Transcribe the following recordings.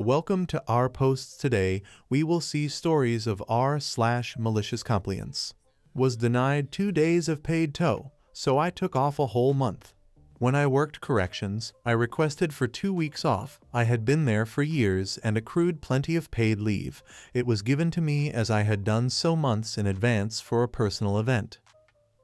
Welcome to our posts today. We will see stories of r slash malicious compliance. Was denied two days of paid PTO, so I took off a whole month. When I worked corrections, I requested for two weeks off. I had been there for years and accrued plenty of paid leave. It was given to me as I had done so months in advance for a personal event.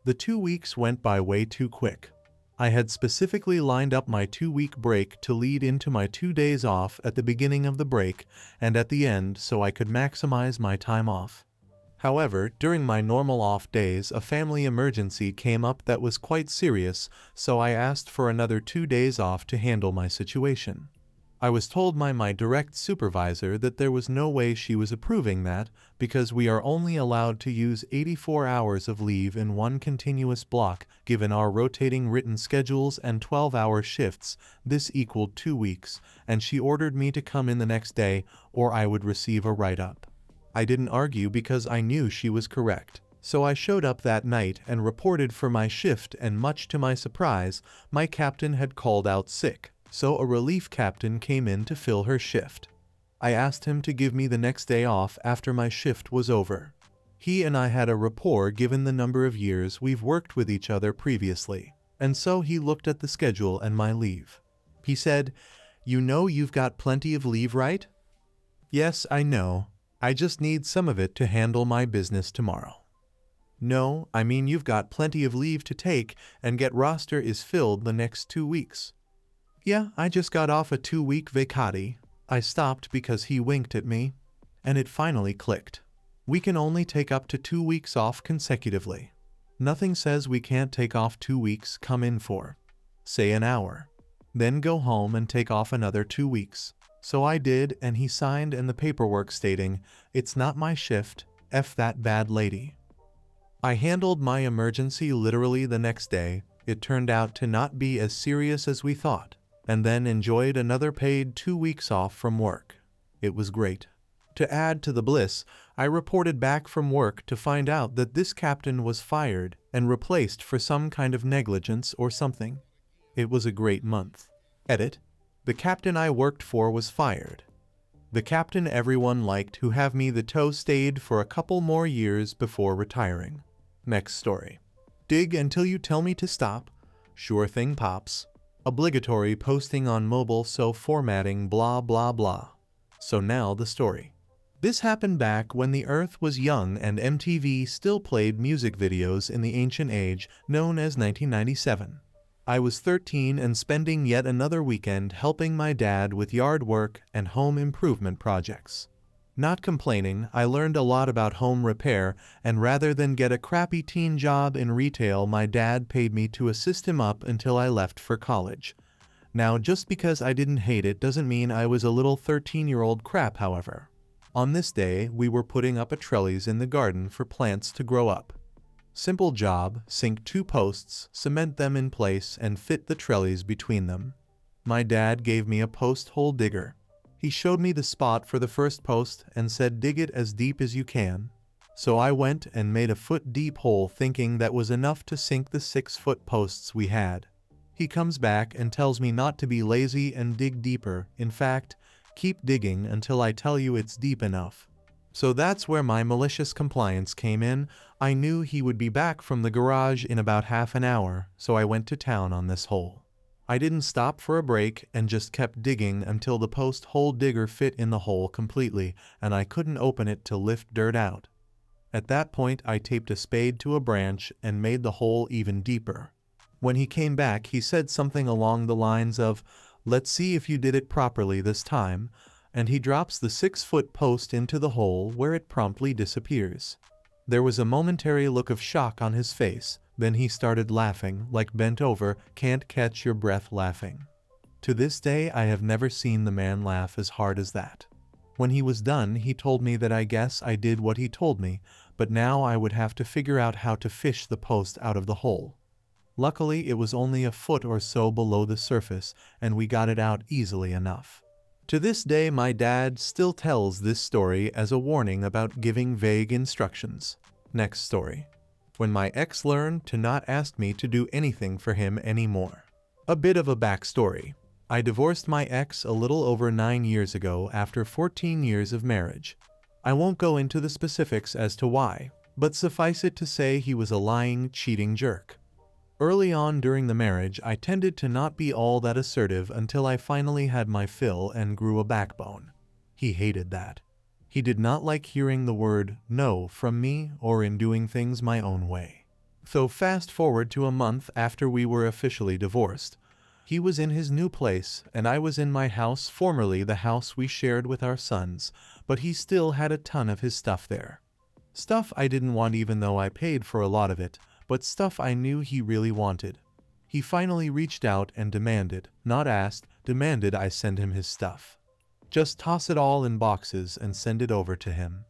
The two weeks went by way too quick. I had specifically lined up my two-week break to lead into my two days off at the beginning of the break and at the end so I could maximize my time off. However, during my normal off days a family emergency came up that was quite serious, so I asked for another two days off to handle my situation. I was told by my direct supervisor that there was no way she was approving that because we are only allowed to use 84 hours of leave in one continuous block given our rotating written schedules and 12-hour shifts, this equaled two weeks, and she ordered me to come in the next day or I would receive a write-up. I didn't argue because I knew she was correct. So I showed up that night and reported for my shift and much to my surprise, my captain had called out sick so a relief captain came in to fill her shift. I asked him to give me the next day off after my shift was over. He and I had a rapport given the number of years we've worked with each other previously, and so he looked at the schedule and my leave. He said, You know you've got plenty of leave, right? Yes, I know. I just need some of it to handle my business tomorrow. No, I mean you've got plenty of leave to take and get roster is filled the next two weeks. Yeah, I just got off a two-week vacati. I stopped because he winked at me, and it finally clicked. We can only take up to two weeks off consecutively. Nothing says we can't take off two weeks come in for, say an hour. Then go home and take off another two weeks. So I did and he signed and the paperwork stating, it's not my shift, F that bad lady. I handled my emergency literally the next day. It turned out to not be as serious as we thought and then enjoyed another paid two weeks off from work. It was great. To add to the bliss, I reported back from work to find out that this captain was fired and replaced for some kind of negligence or something. It was a great month. Edit. The captain I worked for was fired. The captain everyone liked who have me the toe stayed for a couple more years before retiring. Next story. Dig until you tell me to stop. Sure thing, Pops obligatory posting on mobile so formatting blah blah blah. So now the story. This happened back when the Earth was young and MTV still played music videos in the ancient age known as 1997. I was 13 and spending yet another weekend helping my dad with yard work and home improvement projects. Not complaining, I learned a lot about home repair, and rather than get a crappy teen job in retail, my dad paid me to assist him up until I left for college. Now, just because I didn't hate it doesn't mean I was a little 13-year-old crap, however. On this day, we were putting up a trellis in the garden for plants to grow up. Simple job, sink two posts, cement them in place, and fit the trellis between them. My dad gave me a post hole digger. He showed me the spot for the first post and said dig it as deep as you can. So I went and made a foot deep hole thinking that was enough to sink the six foot posts we had. He comes back and tells me not to be lazy and dig deeper, in fact, keep digging until I tell you it's deep enough. So that's where my malicious compliance came in. I knew he would be back from the garage in about half an hour, so I went to town on this hole. I didn't stop for a break and just kept digging until the post hole digger fit in the hole completely and I couldn't open it to lift dirt out. At that point I taped a spade to a branch and made the hole even deeper. When he came back he said something along the lines of, let's see if you did it properly this time, and he drops the six-foot post into the hole where it promptly disappears. There was a momentary look of shock on his face, then he started laughing, like bent over, can't catch your breath laughing. To this day I have never seen the man laugh as hard as that. When he was done, he told me that I guess I did what he told me, but now I would have to figure out how to fish the post out of the hole. Luckily, it was only a foot or so below the surface, and we got it out easily enough. To this day, my dad still tells this story as a warning about giving vague instructions. Next story when my ex learned to not ask me to do anything for him anymore. A bit of a backstory. I divorced my ex a little over 9 years ago after 14 years of marriage. I won't go into the specifics as to why, but suffice it to say he was a lying, cheating jerk. Early on during the marriage, I tended to not be all that assertive until I finally had my fill and grew a backbone. He hated that. He did not like hearing the word no from me or in doing things my own way. So fast forward to a month after we were officially divorced. He was in his new place, and I was in my house, formerly the house we shared with our sons, but he still had a ton of his stuff there. Stuff I didn't want even though I paid for a lot of it, but stuff I knew he really wanted. He finally reached out and demanded, not asked, demanded I send him his stuff. Just toss it all in boxes and send it over to him.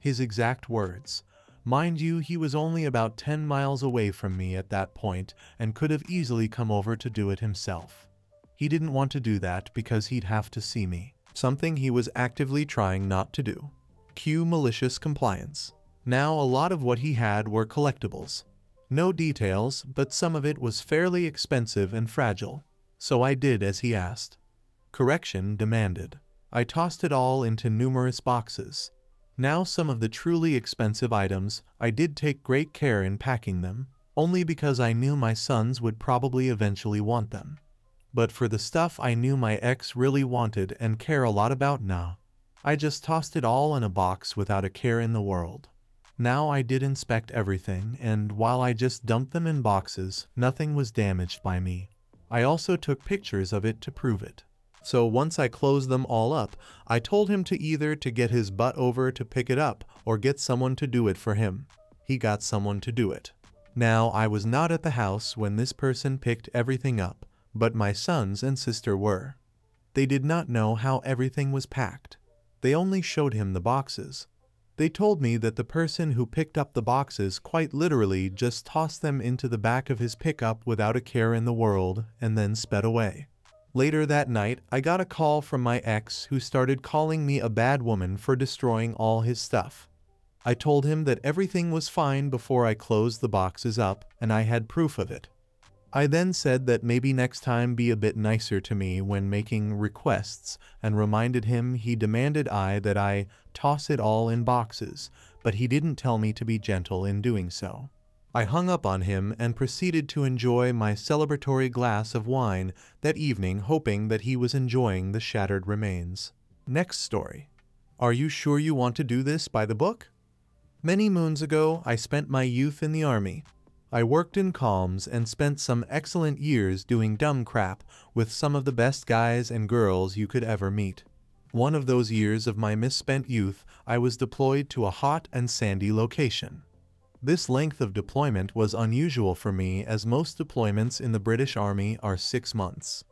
His exact words. Mind you, he was only about 10 miles away from me at that point and could have easily come over to do it himself. He didn't want to do that because he'd have to see me, something he was actively trying not to do. Cue malicious compliance. Now a lot of what he had were collectibles, no details, but some of it was fairly expensive and fragile. So I did as he asked. Correction demanded. I tossed it all into numerous boxes. Now some of the truly expensive items, I did take great care in packing them, only because I knew my sons would probably eventually want them. But for the stuff I knew my ex really wanted and care a lot about now, I just tossed it all in a box without a care in the world. Now I did inspect everything, and while I just dumped them in boxes, nothing was damaged by me. I also took pictures of it to prove it. So once I closed them all up, I told him to either to get his butt over to pick it up or get someone to do it for him. He got someone to do it. Now, I was not at the house when this person picked everything up, but my sons and sister were. They did not know how everything was packed. They only showed him the boxes. They told me that the person who picked up the boxes quite literally just tossed them into the back of his pickup without a care in the world and then sped away. Later that night, I got a call from my ex who started calling me a bad woman for destroying all his stuff. I told him that everything was fine before I closed the boxes up and I had proof of it. I then said that maybe next time be a bit nicer to me when making requests and reminded him he demanded I that I toss it all in boxes, but he didn't tell me to be gentle in doing so. I hung up on him and proceeded to enjoy my celebratory glass of wine that evening hoping that he was enjoying the shattered remains. Next story. Are you sure you want to do this by the book? Many moons ago, I spent my youth in the army. I worked in comms and spent some excellent years doing dumb crap with some of the best guys and girls you could ever meet. One of those years of my misspent youth, I was deployed to a hot and sandy location. This length of deployment was unusual for me as most deployments in the British Army are six months.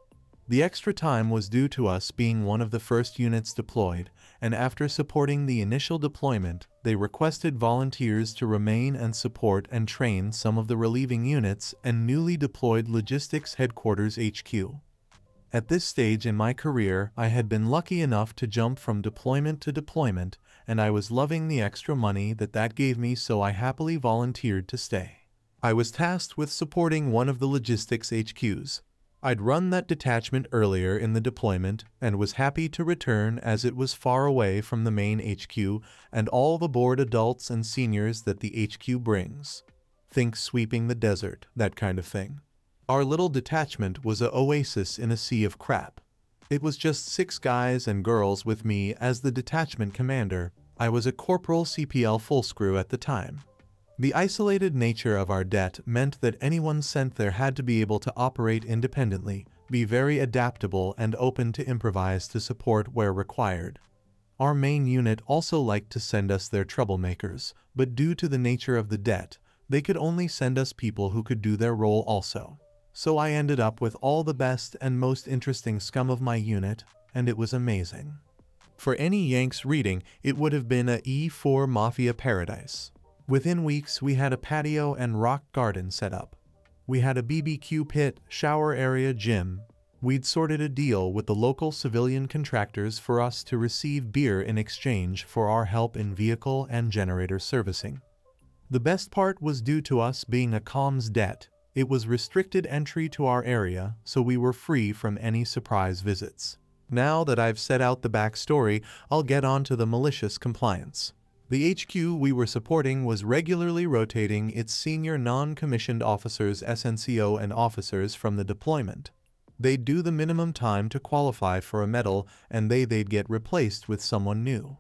The extra time was due to us being one of the first units deployed, and after supporting the initial deployment, they requested volunteers to remain and support and train some of the relieving units and newly deployed Logistics Headquarters HQ. At this stage in my career, I had been lucky enough to jump from deployment to deployment, and I was loving the extra money that that gave me so I happily volunteered to stay. I was tasked with supporting one of the logistics HQs, I'd run that detachment earlier in the deployment and was happy to return as it was far away from the main HQ and all the bored adults and seniors that the HQ brings. Think sweeping the desert, that kind of thing. Our little detachment was a oasis in a sea of crap. It was just six guys and girls with me as the detachment commander. I was a Corporal CPL full screw at the time. The isolated nature of our det meant that anyone sent there had to be able to operate independently, be very adaptable and open to improvise to support where required. Our main unit also liked to send us their troublemakers, but due to the nature of the det, they could only send us people who could do their role also. So I ended up with all the best and most interesting scum of my unit, and it was amazing. For any Yanks reading, it would have been a E4 Mafia paradise. Within weeks, we had a patio and rock garden set up. We had a BBQ pit, shower area, gym. We'd sorted a deal with the local civilian contractors for us to receive beer in exchange for our help in vehicle and generator servicing. The best part was due to us being a comms det. It was restricted entry to our area, so we were free from any surprise visits. Now that I've set out the backstory, I'll get on to the malicious compliance. The HQ we were supporting was regularly rotating its senior non-commissioned officers SNCO and officers from the deployment. They'd do the minimum time to qualify for a medal and they they'd get replaced with someone new.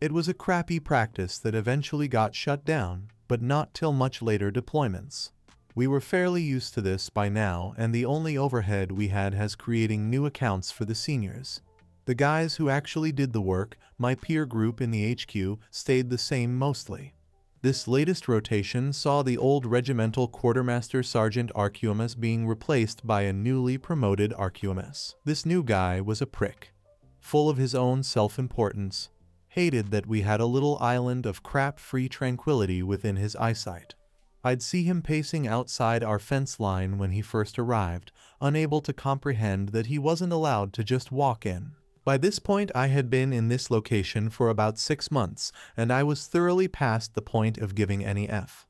It was a crappy practice that eventually got shut down, but not till much later deployments. We were fairly used to this by now and the only overhead we had has creating new accounts for the seniors. The guys who actually did the work, my peer group in the HQ, stayed the same mostly. This latest rotation saw the old regimental quartermaster sergeant RQMS being replaced by a newly promoted RQMS. This new guy was a prick. Full of his own self-importance, hated that we had a little island of crap-free tranquility within his eyesight. I'd see him pacing outside our fence line when he first arrived, unable to comprehend that he wasn't allowed to just walk in. By this point I had been in this location for about six months, and I was thoroughly past the point of giving any F.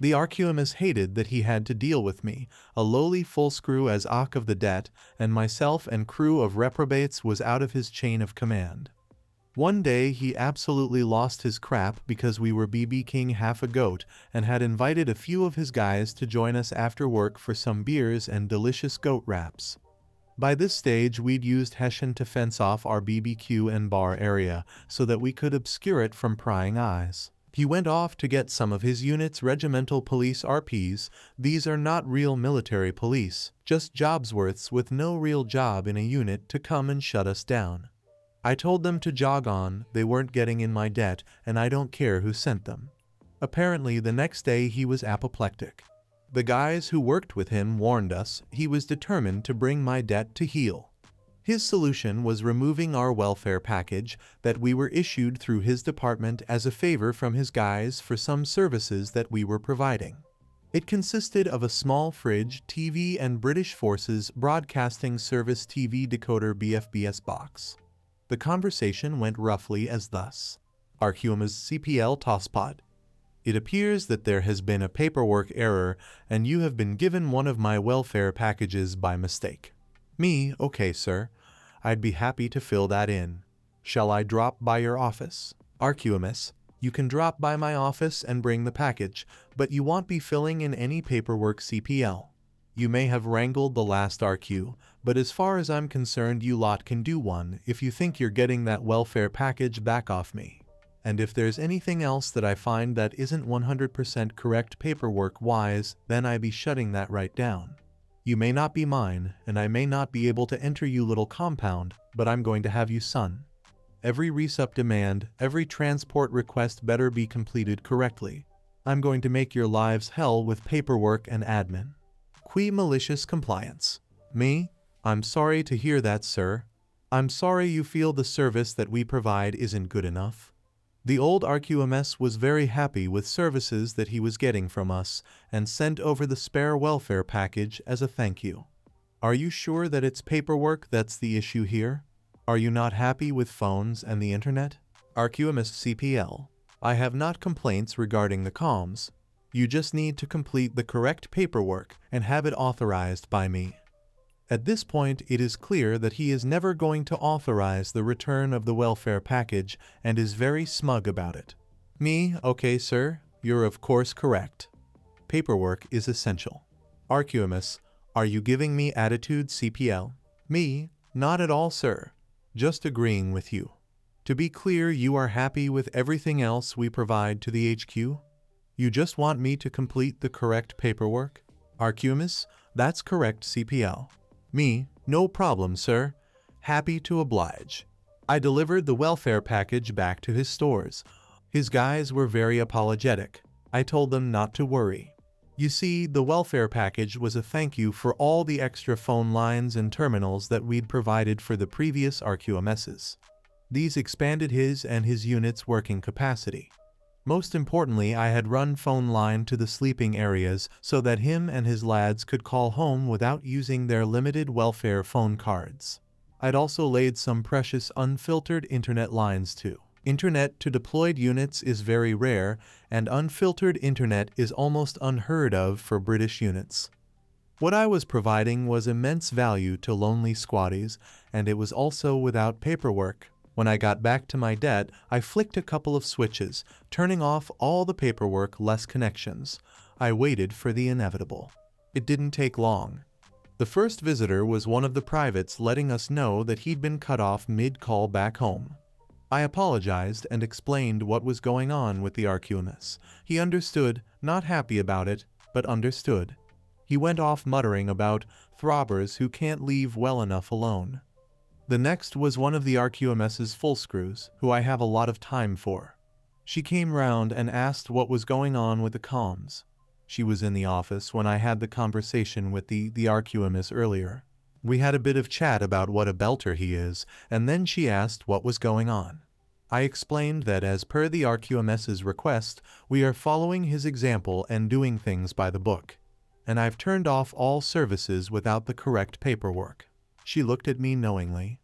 The RQMS hated that he had to deal with me, a lowly full screw as Ak of the Det, and myself and crew of reprobates was out of his chain of command. One day he absolutely lost his crap because we were BBQing half a goat and had invited a few of his guys to join us after work for some beers and delicious goat wraps. By this stage, we'd used Hessian to fence off our BBQ and bar area so that we could obscure it from prying eyes. He went off to get some of his unit's regimental police RPs. These are not real military police, just jobsworths with no real job in a unit to come and shut us down. I told them to jog on, they weren't getting in my det, and I don't care who sent them. Apparently, the next day he was apoplectic. The guys who worked with him warned us he was determined to bring my det to heel. His solution was removing our welfare package that we were issued through his department as a favor from his guys for some services that we were providing. It consisted of a small fridge, TV, and British Forces Broadcasting Service TV decoder BFBS box. The conversation went roughly as thus. RQMS CPL tosspot it appears that there has been a paperwork error and you have been given one of my welfare packages by mistake. Me, okay sir. I'd be happy to fill that in. Shall I drop by your office? RQMS, you can drop by my office and bring the package, but you won't be filling in any paperwork CPL. You may have wrangled the last RQ, but as far as I'm concerned you lot can do one if you think you're getting that welfare package back off me and if there's anything else that I find that isn't 100% correct paperwork-wise, then I be shutting that right down. You may not be mine, and I may not be able to enter you little compound, but I'm going to have you son. Every resup demand, every transport request better be completed correctly. I'm going to make your lives hell with paperwork and admin. Qui malicious compliance. Me? I'm sorry to hear that, sir. I'm sorry you feel the service that we provide isn't good enough. The old RQMS was very happy with services that he was getting from us and sent over the spare welfare package as a thank you. Are you sure that it's paperwork that's the issue here? Are you not happy with phones and the internet? RQMS CPL. I have not complaints regarding the comms. You just need to complete the correct paperwork and have it authorized by me. At this point, it is clear that he is never going to authorize the return of the welfare package and is very smug about it. Me, okay sir, you're of course correct. Paperwork is essential. RQMS, are you giving me attitude CPL? Me, not at all sir. Just agreeing with you. To be clear, you are happy with everything else we provide to the HQ? You just want me to complete the correct paperwork? RQMS, that's correct CPL. Me, no problem, sir. Happy to oblige. I delivered the welfare package back to his stores. His guys were very apologetic. I told them not to worry. You see, the welfare package was a thank you for all the extra phone lines and terminals that we'd provided for the previous RQMSs. These expanded his and his unit's working capacity. Most importantly, I had run phone line to the sleeping areas so that him and his lads could call home without using their limited welfare phone cards. I'd also laid some precious unfiltered internet lines too. Internet to deployed units is very rare, and unfiltered internet is almost unheard of for British units. What I was providing was immense value to lonely squaddies, and it was also without paperwork. When I got back to my det, I flicked a couple of switches, turning off all the paperwork less connections. I waited for the inevitable. It didn't take long. The first visitor was one of the privates letting us know that he'd been cut off mid-call back home. I apologized and explained what was going on with the RQMS. He understood, not happy about it, but understood. He went off muttering about throbbers who can't leave well enough alone. The next was one of the RQMS's full screws, who I have a lot of time for. She came round and asked what was going on with the comms. She was in the office when I had the conversation with the, the RQMS earlier. We had a bit of chat about what a belter he is, and then she asked what was going on. I explained that as per the RQMS's request, we are following his example and doing things by the book. And I've turned off all services without the correct paperwork. She looked at me knowingly.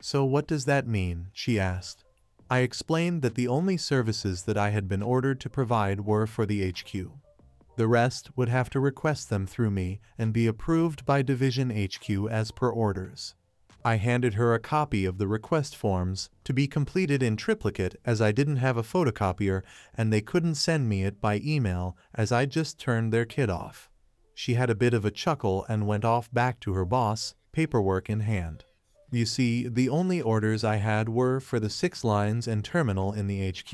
So what does that mean? she asked. I explained that the only services that I had been ordered to provide were for the HQ. The rest would have to request them through me and be approved by Division HQ as per orders. I handed her a copy of the request forms to be completed in triplicate as I didn't have a photocopier and they couldn't send me it by email as I just turned their kid off. She had a bit of a chuckle and went off back to her boss, paperwork in hand. You see, the only orders I had were for the six lines and terminal in the HQ,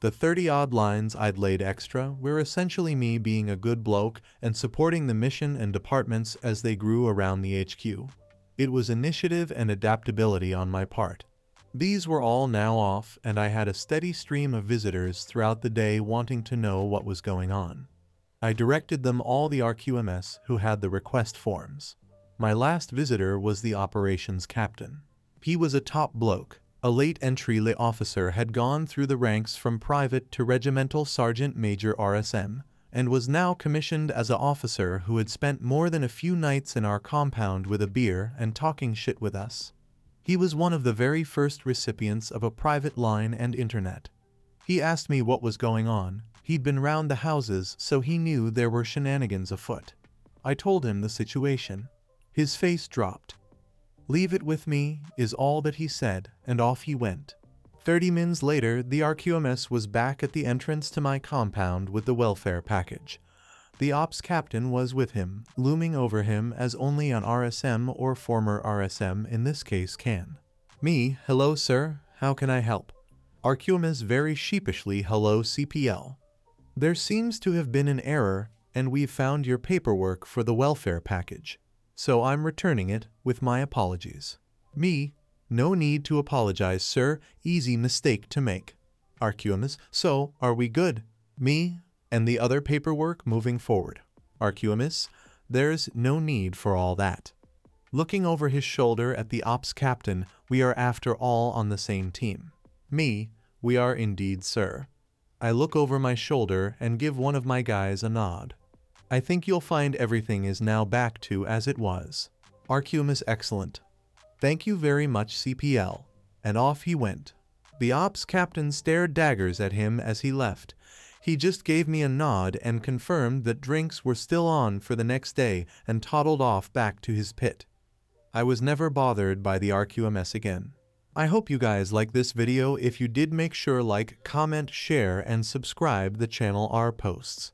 the 30-odd lines I'd laid extra were essentially me being a good bloke and supporting the mission and departments as they grew around the HQ. It was initiative and adaptability on my part. These were all now off, and I had a steady stream of visitors throughout the day wanting to know what was going on. I directed them all the RQMS who had the request forms. My last visitor was the operations captain. He was a top bloke, a late entry lay officer had gone through the ranks from private to regimental sergeant major RSM, and was now commissioned as an officer who had spent more than a few nights in our compound with a beer and talking shit with us. He was one of the very first recipients of a private line and internet. He asked me what was going on. He'd been round the houses, so he knew there were shenanigans afoot. I told him the situation. His face dropped. Leave it with me, is all that he said, and off he went. Thirty minutes later, the RQMS was back at the entrance to my compound with the welfare package. The ops captain was with him, looming over him as only an RSM or former RSM in this case can. Me, hello sir, how can I help? RQMS very sheepishly hello CPL. There seems to have been an error, and we've found your paperwork for the welfare package so I'm returning it with my apologies. Me, no need to apologize, sir. Easy mistake to make. RQMS, so are we good? Me, and the other paperwork moving forward. RQMS, there's no need for all that. Looking over his shoulder at the ops captain, we are after all on the same team. Me, we are indeed, sir. I look over my shoulder and give one of my guys a nod. I think you'll find everything is now back to as it was. RQMS excellent. Thank you very much CPL. And off he went. The ops captain stared daggers at him as he left. He just gave me a nod and confirmed that drinks were still on for the next day and toddled off back to his pit. I was never bothered by the RQMS again. I hope you guys like this video. If you did make sure like, comment, share, and subscribe the channel R posts.